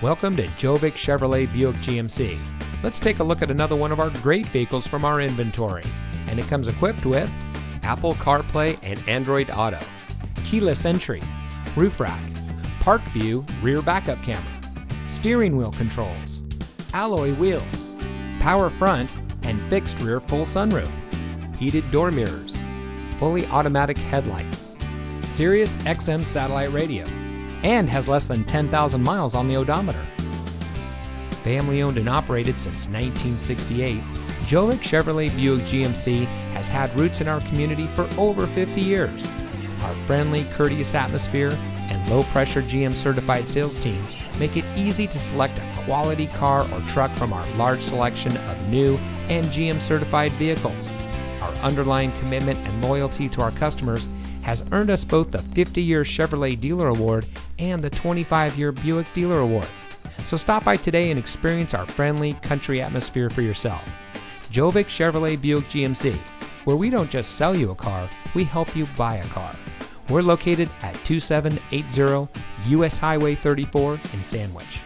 Welcome to Gjovik Chevrolet Buick GMC. Let's take a look at another one of our great vehicles from our inventory. And it comes equipped with Apple CarPlay and Android Auto, keyless entry, roof rack, ParkView rear backup camera, steering wheel controls, alloy wheels, power front and fixed rear full sunroof, heated door mirrors, fully automatic headlights, Sirius XM satellite radio, and has less than 10,000 miles on the odometer. Family owned and operated since 1968, Gjovik Chevrolet Buick GMC has had roots in our community for over 50 years. Our friendly, courteous atmosphere and low pressure GM certified sales team make it easy to select a quality car or truck from our large selection of new and GM certified vehicles. Our underlying commitment and loyalty to our customers has earned us both the 50 year Chevrolet Dealer Award and the 25 year Buick Dealer Award. So stop by today and experience our friendly country atmosphere for yourself. Gjovik Chevrolet Buick GMC, where we don't just sell you a car, we help you buy a car. We're located at 2780 US Highway 34 in Sandwich.